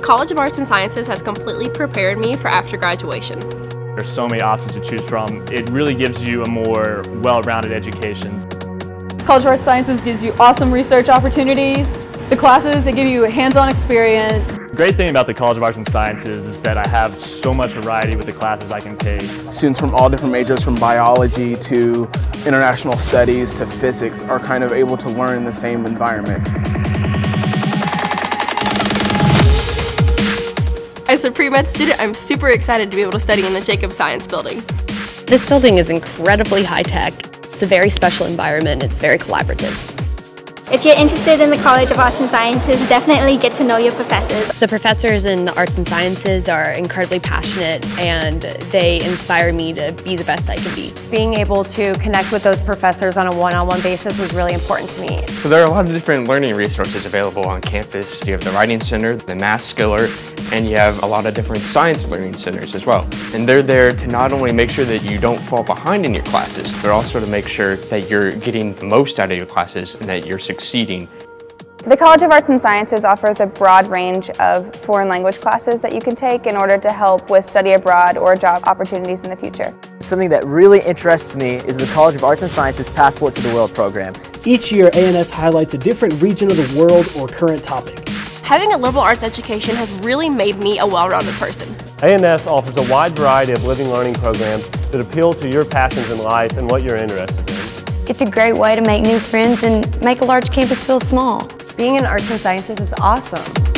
College of Arts and Sciences has completely prepared me for after graduation. There's so many options to choose from. It really gives you a more well-rounded education. College of Arts and Sciences gives you awesome research opportunities. The classes, they give you hands-on experience. The great thing about the College of Arts and Sciences is that I have so much variety with the classes I can take. Students from all different majors, from biology to international studies to physics, are kind of able to learn in the same environment. As a pre-med student, I'm super excited to be able to study in the Jacobs Science Building. This building is incredibly high-tech. It's a very special environment. It's very collaborative. If you're interested in the College of Arts and Sciences, definitely get to know your professors. The professors in the arts and sciences are incredibly passionate and they inspire me to be the best I can be. Being able to connect with those professors on a one-on-one -on -one basis was really important to me. So there are a lot of different learning resources available on campus. You have the Writing Center, the MathSkeller, and you have a lot of different science learning centers as well. And they're there to not only make sure that you don't fall behind in your classes, but also to make sure that you're getting the most out of your classes and that you're succeeding. The College of Arts and Sciences offers a broad range of foreign language classes that you can take in order to help with study abroad or job opportunities in the future. Something that really interests me is the College of Arts and Sciences Passport to the World program. Each year, A&S highlights a different region of the world or current topic. Having a liberal arts education has really made me a well-rounded person. A&S offers a wide variety of living learning programs that appeal to your passions in life and what you're interested in. It's a great way to make new friends and make a large campus feel small. Being in arts and sciences is awesome.